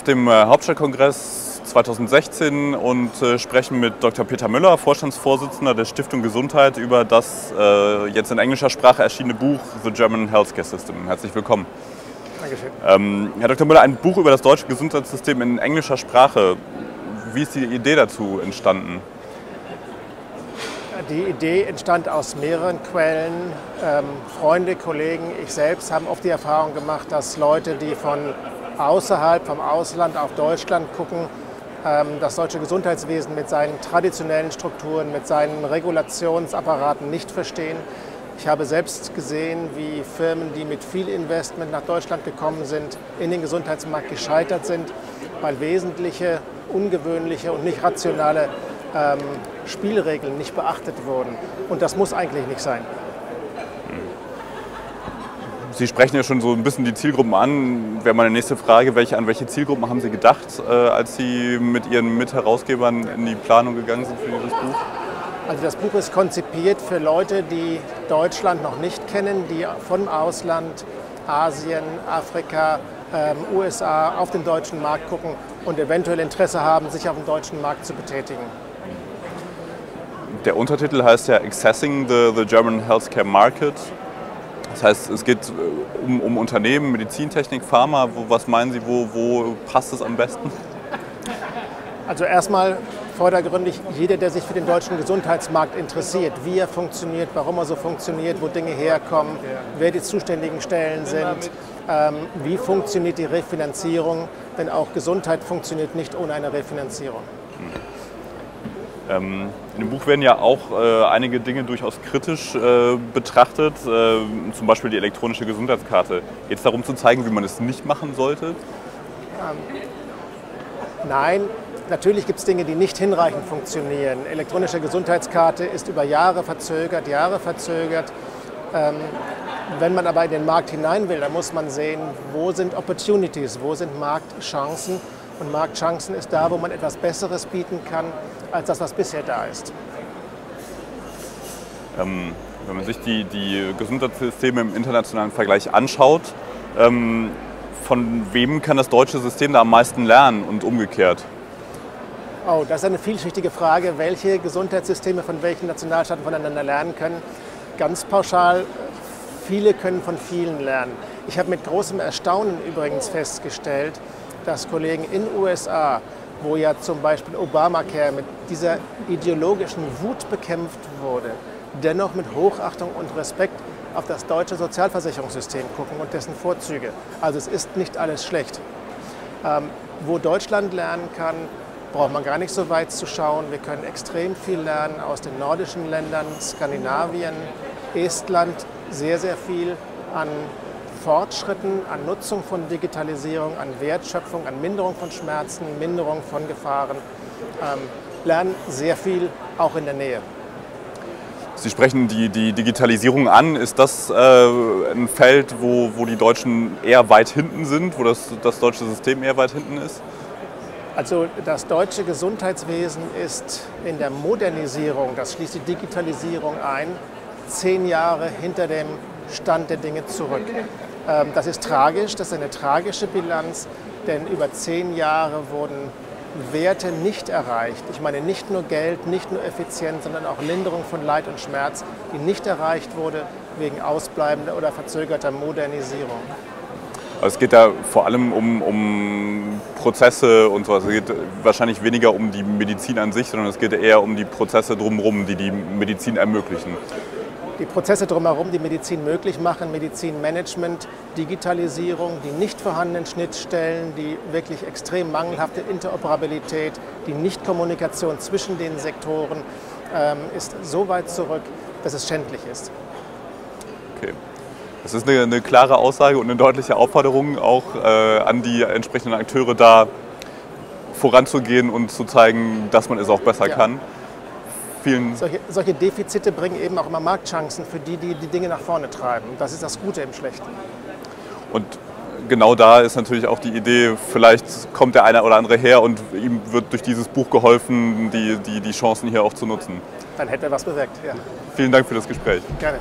auf dem äh, Hauptstadtkongress 2016 und äh, sprechen mit Dr. Peter Müller, Vorstandsvorsitzender der Stiftung Gesundheit, über das äh, jetzt in englischer Sprache erschienene Buch The German Healthcare System. Herzlich willkommen. Dankeschön. Ähm, Herr Dr. Müller, ein Buch über das deutsche Gesundheitssystem in englischer Sprache. Wie ist die Idee dazu entstanden? Die Idee entstand aus mehreren Quellen. Ähm, Freunde, Kollegen, ich selbst haben oft die Erfahrung gemacht, dass Leute, die von außerhalb, vom Ausland auf Deutschland gucken, ähm, das deutsche Gesundheitswesen mit seinen traditionellen Strukturen, mit seinen Regulationsapparaten nicht verstehen. Ich habe selbst gesehen, wie Firmen, die mit viel Investment nach Deutschland gekommen sind, in den Gesundheitsmarkt gescheitert sind, weil wesentliche, ungewöhnliche und nicht rationale ähm, Spielregeln nicht beachtet wurden. Und das muss eigentlich nicht sein. Sie sprechen ja schon so ein bisschen die Zielgruppen an. Wäre meine nächste Frage, welche, an welche Zielgruppen haben Sie gedacht, äh, als Sie mit Ihren Mitherausgebern in die Planung gegangen sind für dieses Buch? Also das Buch ist konzipiert für Leute, die Deutschland noch nicht kennen, die vom Ausland, Asien, Afrika, ähm, USA auf den deutschen Markt gucken und eventuell Interesse haben, sich auf dem deutschen Markt zu betätigen. Der Untertitel heißt ja Accessing the, the German Healthcare Market. Das heißt, es geht äh, um, um Unternehmen, Medizintechnik, Pharma. Wo, was meinen Sie, wo, wo passt es am besten? Also erstmal vordergründig jeder, der sich für den deutschen Gesundheitsmarkt interessiert, wie er funktioniert, warum er so funktioniert, wo Dinge herkommen, wer die zuständigen Stellen sind, ähm, wie funktioniert die Refinanzierung, denn auch Gesundheit funktioniert nicht ohne eine Refinanzierung. Ähm, in dem Buch werden ja auch äh, einige Dinge durchaus kritisch äh, betrachtet, äh, zum Beispiel die elektronische Gesundheitskarte. Geht es darum zu zeigen, wie man es nicht machen sollte? Ähm, nein, natürlich gibt es Dinge, die nicht hinreichend funktionieren. Elektronische Gesundheitskarte ist über Jahre verzögert, Jahre verzögert. Ähm, wenn man aber in den Markt hinein will, dann muss man sehen, wo sind Opportunities, wo sind Marktchancen und Marktchancen ist da, wo man etwas Besseres bieten kann, als das, was bisher da ist. Ähm, wenn man sich die, die Gesundheitssysteme im internationalen Vergleich anschaut, ähm, von wem kann das deutsche System da am meisten lernen und umgekehrt? Oh, das ist eine vielschichtige Frage, welche Gesundheitssysteme von welchen Nationalstaaten voneinander lernen können. Ganz pauschal, viele können von vielen lernen. Ich habe mit großem Erstaunen übrigens festgestellt, dass Kollegen in USA, wo ja zum Beispiel Obamacare mit dieser ideologischen Wut bekämpft wurde, dennoch mit Hochachtung und Respekt auf das deutsche Sozialversicherungssystem gucken und dessen Vorzüge. Also es ist nicht alles schlecht. Ähm, wo Deutschland lernen kann, braucht man gar nicht so weit zu schauen. Wir können extrem viel lernen aus den nordischen Ländern, Skandinavien, Estland, sehr, sehr viel an Fortschritten, an Nutzung von Digitalisierung, an Wertschöpfung, an Minderung von Schmerzen, Minderung von Gefahren, ähm, lernen sehr viel auch in der Nähe. Sie sprechen die, die Digitalisierung an. Ist das äh, ein Feld, wo, wo die Deutschen eher weit hinten sind, wo das, das deutsche System eher weit hinten ist? Also das deutsche Gesundheitswesen ist in der Modernisierung, das schließt die Digitalisierung ein, zehn Jahre hinter dem Stand der Dinge zurück. Ähm, das ist tragisch, das ist eine tragische Bilanz, denn über zehn Jahre wurden Werte nicht erreicht. Ich meine nicht nur Geld, nicht nur Effizienz, sondern auch Linderung von Leid und Schmerz, die nicht erreicht wurde wegen ausbleibender oder verzögerter Modernisierung. Also es geht da vor allem um, um Prozesse und so. Also es geht wahrscheinlich weniger um die Medizin an sich, sondern es geht eher um die Prozesse drumherum, die die Medizin ermöglichen die Prozesse drumherum, die Medizin möglich machen, Medizinmanagement, Digitalisierung, die nicht vorhandenen Schnittstellen, die wirklich extrem mangelhafte Interoperabilität, die Nichtkommunikation zwischen den Sektoren ähm, ist so weit zurück, dass es schändlich ist. Okay. Das ist eine, eine klare Aussage und eine deutliche Aufforderung auch äh, an die entsprechenden Akteure da voranzugehen und zu zeigen, dass man es auch besser ja. kann vielen. Solche, solche, Defizite bringen eben auch immer Marktchancen für die, die die Dinge nach vorne treiben. Das ist das Gute im Schlechten. Und genau da ist natürlich auch die Idee, vielleicht kommt der eine oder andere her und ihm wird durch dieses Buch geholfen, die, die, die Chancen hier auch zu nutzen. Dann hätte er was bewirkt, ja. Vielen Dank für das Gespräch. Gerne.